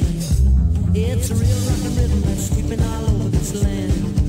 thing. It's real rock and rhythm that's sweeping all over this land.